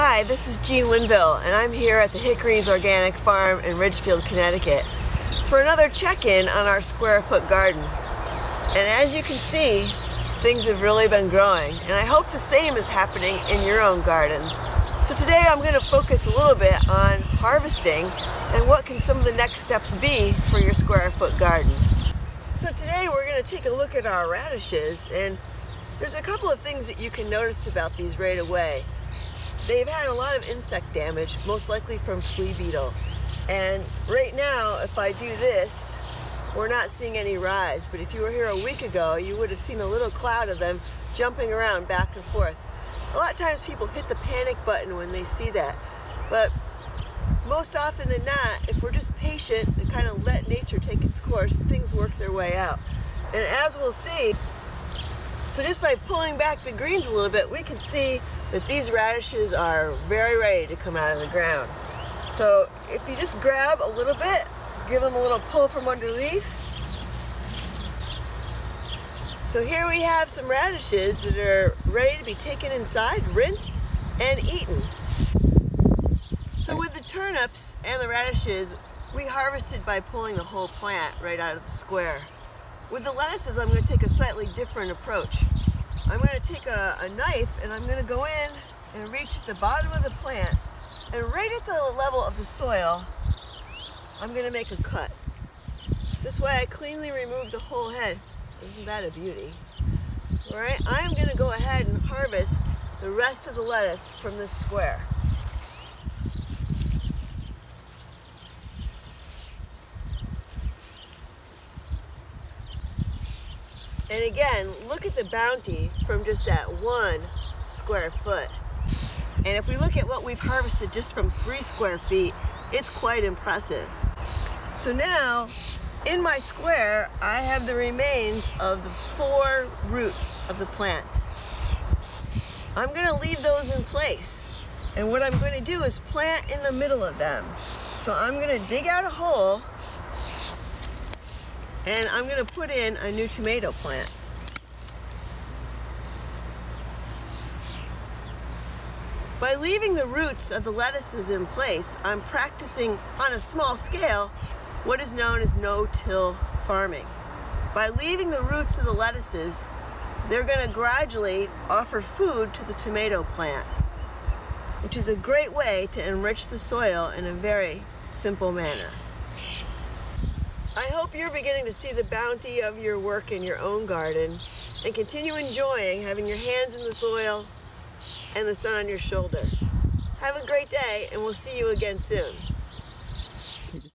Hi, this is Jean Linville, and I'm here at the Hickories Organic Farm in Ridgefield, Connecticut for another check-in on our square foot garden. And as you can see, things have really been growing, and I hope the same is happening in your own gardens. So today I'm going to focus a little bit on harvesting and what can some of the next steps be for your square foot garden. So today we're going to take a look at our radishes, and there's a couple of things that you can notice about these right away. They've had a lot of insect damage, most likely from flea beetle. And right now, if I do this, we're not seeing any rise. But if you were here a week ago, you would have seen a little cloud of them jumping around back and forth. A lot of times people hit the panic button when they see that. But most often than not, if we're just patient and kind of let nature take its course, things work their way out. And as we'll see, so just by pulling back the greens a little bit, we can see that these radishes are very ready to come out of the ground. So if you just grab a little bit, give them a little pull from underneath. So here we have some radishes that are ready to be taken inside, rinsed, and eaten. So with the turnips and the radishes, we harvested by pulling the whole plant right out of the square. With the lettuces, I'm going to take a slightly different approach. I'm going to take a, a knife and I'm going to go in and reach at the bottom of the plant and right at the level of the soil, I'm going to make a cut. This way I cleanly remove the whole head. Isn't that a beauty? All right, I'm going to go ahead and harvest the rest of the lettuce from this square. And again, look at the bounty from just that one square foot. And if we look at what we've harvested just from three square feet, it's quite impressive. So now, in my square, I have the remains of the four roots of the plants. I'm gonna leave those in place. And what I'm gonna do is plant in the middle of them. So I'm gonna dig out a hole and I'm going to put in a new tomato plant. By leaving the roots of the lettuces in place, I'm practicing on a small scale what is known as no-till farming. By leaving the roots of the lettuces, they're going to gradually offer food to the tomato plant, which is a great way to enrich the soil in a very simple manner. I hope you're beginning to see the bounty of your work in your own garden and continue enjoying having your hands in the soil and the sun on your shoulder. Have a great day and we'll see you again soon.